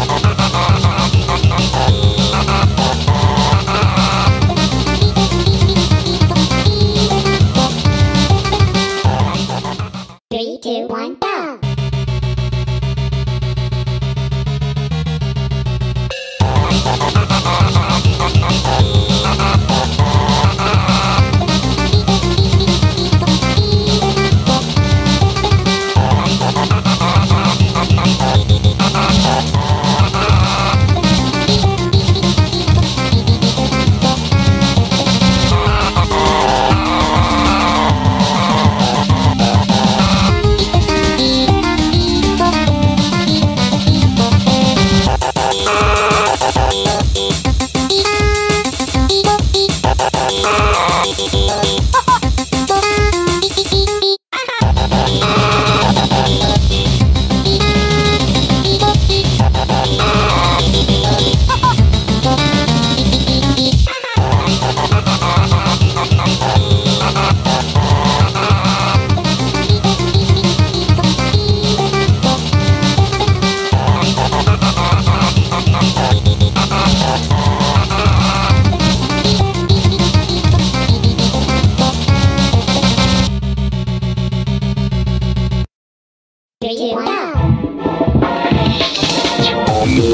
Thank you.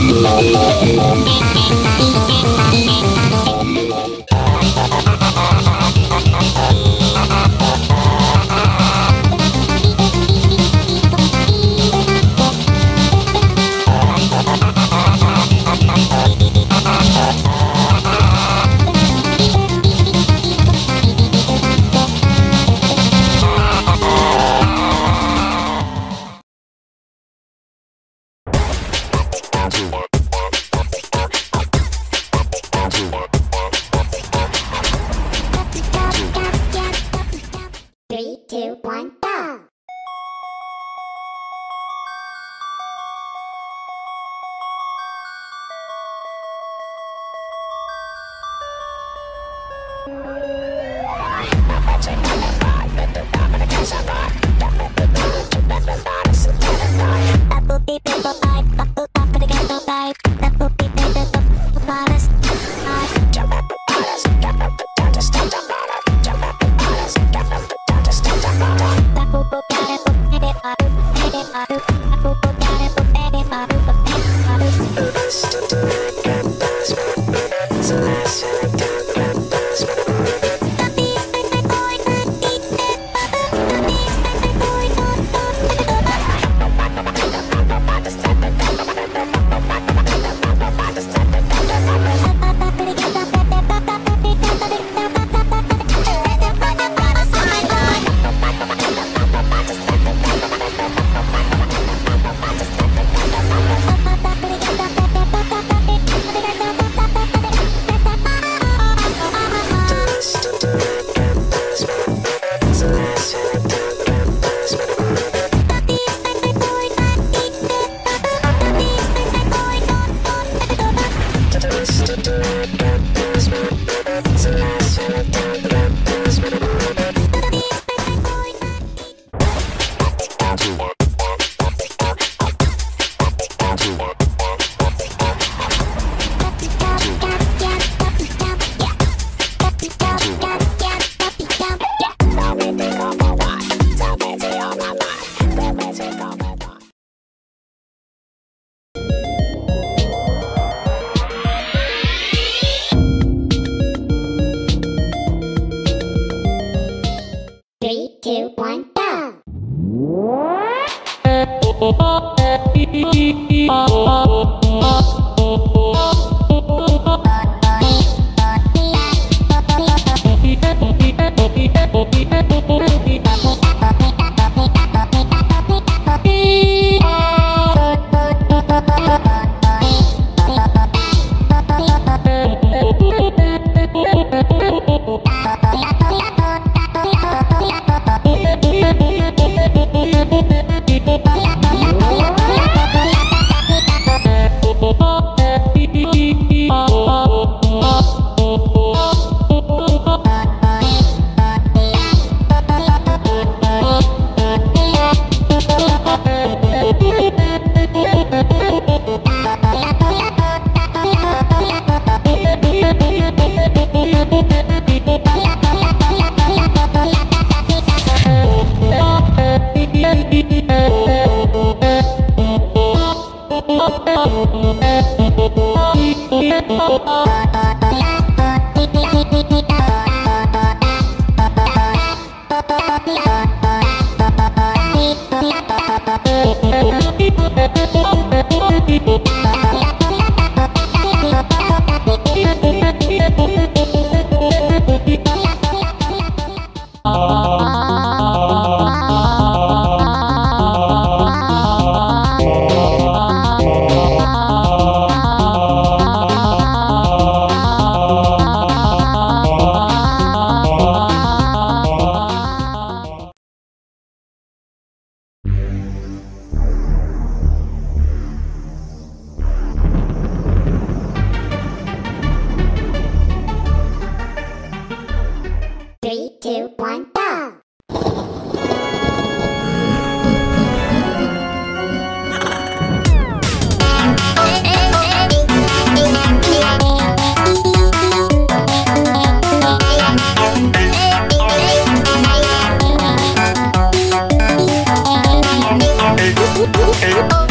Thank you. Bye. Killer. oh. Hey.